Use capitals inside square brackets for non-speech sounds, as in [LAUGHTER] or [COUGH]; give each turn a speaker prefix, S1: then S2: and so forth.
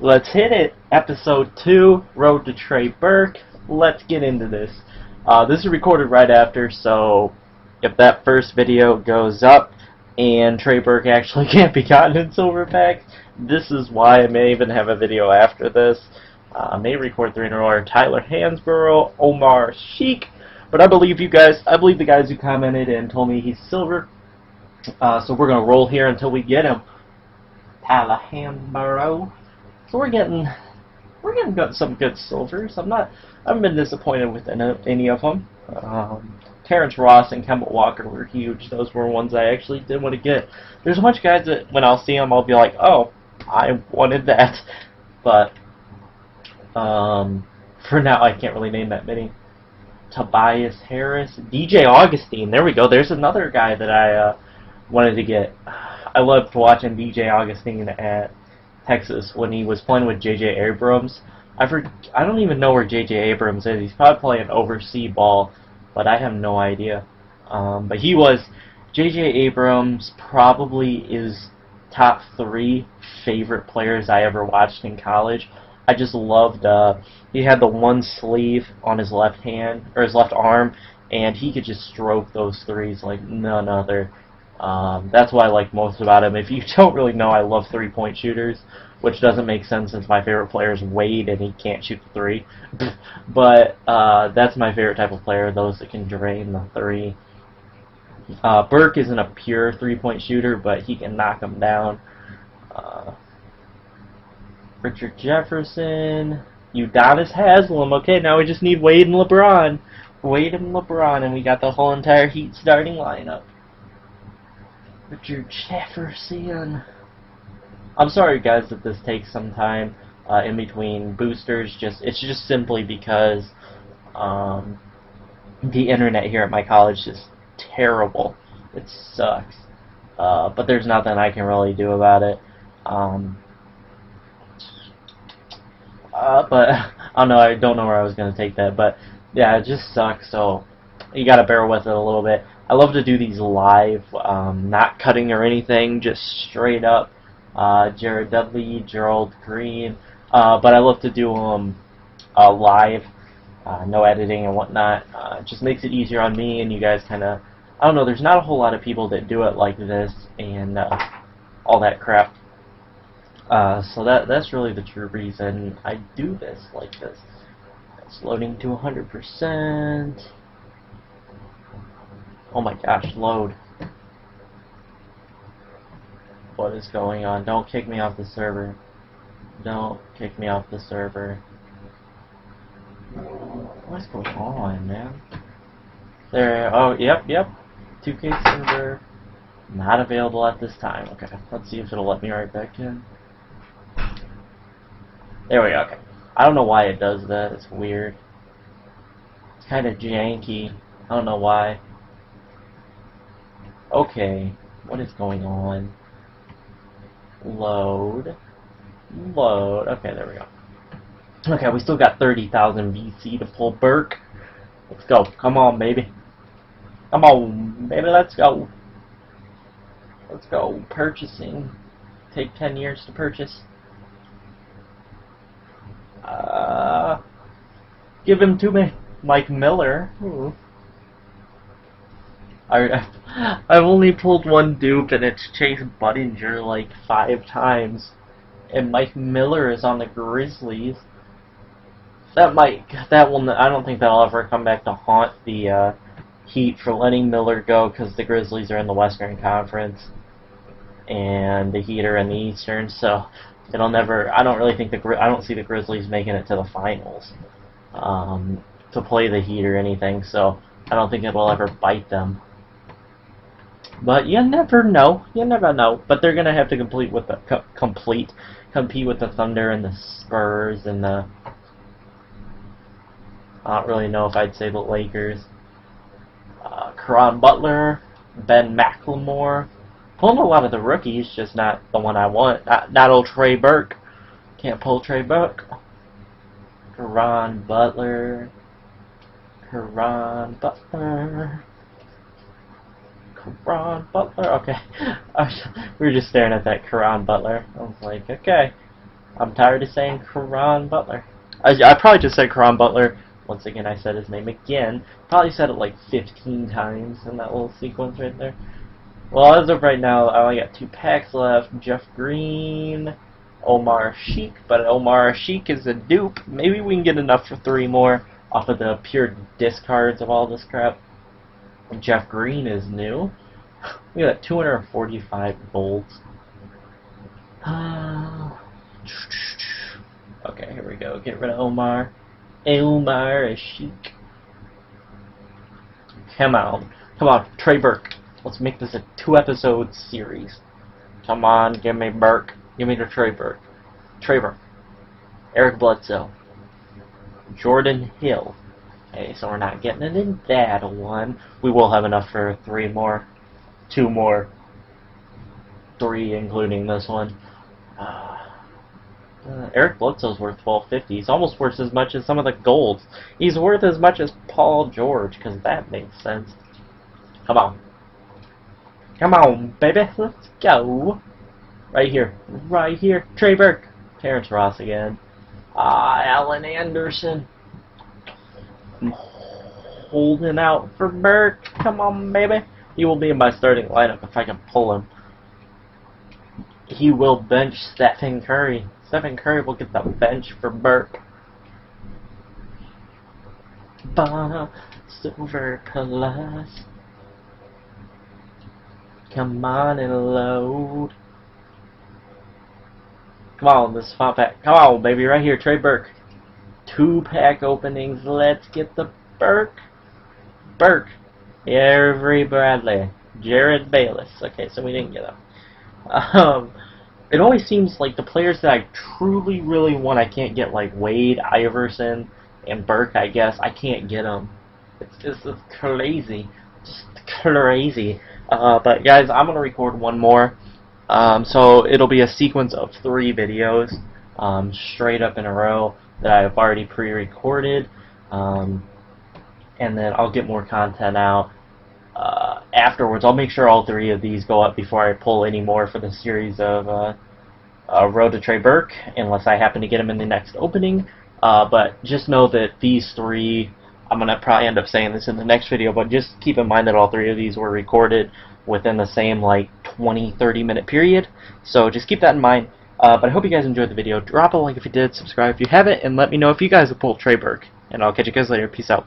S1: let's hit it. Episode 2, Road to Trey Burke. Let's get into this. Uh, this is recorded right after, so if that first video goes up and Trey Burke actually [LAUGHS] can't be gotten in Silverback, this is why I may even have a video after this. Uh, I may record three in a row Tyler Hansbrough, Omar Asik, but I believe you guys, I believe the guys who commented and told me he's silver. Uh, so we're going to roll here until we get him. Tyler Hansbrough. So we're getting, we're getting got some good silvers. I'm not, I haven't been disappointed with any of them. Um, Terrence Ross and Kemba Walker were huge. Those were ones I actually did want to get. There's a bunch of guys that when I'll see them, I'll be like, oh, I wanted that. [LAUGHS] But um, for now, I can't really name that many. Tobias Harris, DJ Augustin. There we go. There's another guy that I uh, wanted to get. I loved watching DJ Augustin at Texas when he was playing with A.J. Abrams. I for, I don't even know where A.J. Abrams is. He's probably playing overseas ball, but I have no idea. Um, but he was A.J. Abrams probably is top three favorite players I ever watched in college. I just loved. Uh, he had the one sleeve on his left hand or his left arm, and he could just stroke those threes like none other. Um, that's what I like most about him. If you [LAUGHS] don't really know, I love three-point shooters, which doesn't make sense since my favorite player is Wade and he can't shoot the three. [LAUGHS] but uh, that's my favorite type of player, those that can drain the three. Uh, Burke isn't a pure three-point shooter, but he can knock them down. Uh, Richard Jefferson, Udonis Haslem. Okay, now we just need Wade and LeBron. Wade and LeBron, and we got the whole entire Heat starting lineup. Richard Jefferson. I'm sorry, guys, that this takes some time uh, in between boosters. Just it's just simply because um, the internet here at my college is terrible. It sucks. Uh, but there's nothing I can really do about it. Um, uh, but [LAUGHS] I don't know. I don't know where I was gonna take that. But yeah, it just sucks. So you gotta bear with it a little bit. I love to do these live, um, not cutting or anything, just straight up. Uh, Jared Dudley, Gerald Green, uh, but I love to do them um, uh, live, uh, no editing and whatnot. Uh, it just makes it easier on me, and you guys kind of, I don't know. There's not a whole lot of people that do it like this, and uh, all that crap. So that that's really the true reason I do this like this. It's loading to 100%. Oh my gosh, load. What is going on? Don't kick me off the server. Don't kick me off the server. What's going on, man? There, oh, yep, yep. 2K server, not available at this time. Okay, let's see if it'll let me right back in. There we go, okay. I don't know why it does that, it's weird. It's kind of janky. I don't know why. Okay, what is going on? Load. Load. Okay, there we go. Okay, we still got 30,000 VC to pull Burke. Let's go. Come on, baby. Come on, baby, let's go. Let's go. Purchasing. Take 10 years to purchase. Uh, give him to me. Mike Miller. Ooh. I, I've only pulled one dupe and it's Chase Budinger like five times. And Mike Miller is on the Grizzlies. That might, that will, I don't think that'll ever come back to haunt the uh, Heat for letting Miller go because the Grizzlies are in the Western Conference. And the Heat are in the Eastern, so it'll never, I don't really think the, I don't see the Grizzlies making it to the finals. Um, to play the Heat or anything, so I don't think it will ever bite them. But you never know. You never know. But they're gonna have to complete with the co complete compete with the Thunder and the Spurs and the. I don't really know if I'd say the Lakers. Uh, Caron Butler, Ben McLemore, pulling a lot of the rookies, just not the one I want. Not, not old Trey Burke. Can't pull Trey Burke. Caron Butler. Caron Butler. Caron Butler. Okay, [LAUGHS] we were just staring at that Caron Butler. I was like, okay, I'm tired of saying Caron Butler. I, I probably just said Caron Butler. Once again, I said his name again. Probably said it like 15 times in that little sequence right there. Well, as of right now, I only got two packs left. Jeff Green, Omar Asik, but Omar Asik is a dupe. Maybe we can get enough for three more off of the pure discards of all this crap. Jeff Green is new. We got 245 bolts. [SIGHS] okay, here we go. Get rid of Omar. Omar is Asik. Come on. Come on, Trey Burke. Let's make this a two-episode series. Come on, give me Burke. Give me the Trey Burke. Trey Burke. Eric Bledsoe. Jordan Hill. Okay, so we're not getting it in that one. We will have enough for three more. Two more. Three, including this one. Uh, uh, Eric Bledsoe's worth 1250. He's almost worth as much as some of the golds. He's worth as much as Paul George, because that makes sense. Come on. Come on, baby. Let's go. Right here. Right here. Trey Burke. Terrence Ross again. Ah, Alan Anderson. Holding out for Burke. Come on, baby. He will be in my starting lineup if I can pull him. He will bench Stephen Curry. Stephen Curry will get the bench for Burke. Bah, Silver Plus. Come on and load. Come on, this font pack. Come on, baby, right here, Trey Burke. Two pack openings. Let's get the Burke. Burke. Avery Bradley. Jerryd Bayless. Okay, so we didn't get them. Um, it always seems like the players that I truly, really want, I can't get, like Wade, Iverson, and Burke, I guess. I can't get them. It's just it's crazy. Just crazy. Uh, but guys, I'm gonna record one more. Um, so it'll be a sequence of three videos um, straight up in a row that I've already pre-recorded. Um, and then I'll get more content out uh, afterwards. I'll make sure all three of these go up before I pull any more for the series of uh, uh, Road to Trey Burke, unless I happen to get them in the next opening. Uh, but just know that these three I'm going to probably end up saying this in the next video, but just keep in mind that all three of these were recorded within the same like 20, 30 minute period. So just keep that in mind. Uh, but I hope you guys enjoyed the video. Drop a like if you did, subscribe if you haven't, and let me know if you guys have pulled Trey Burke. And I'll catch you guys later. Peace out.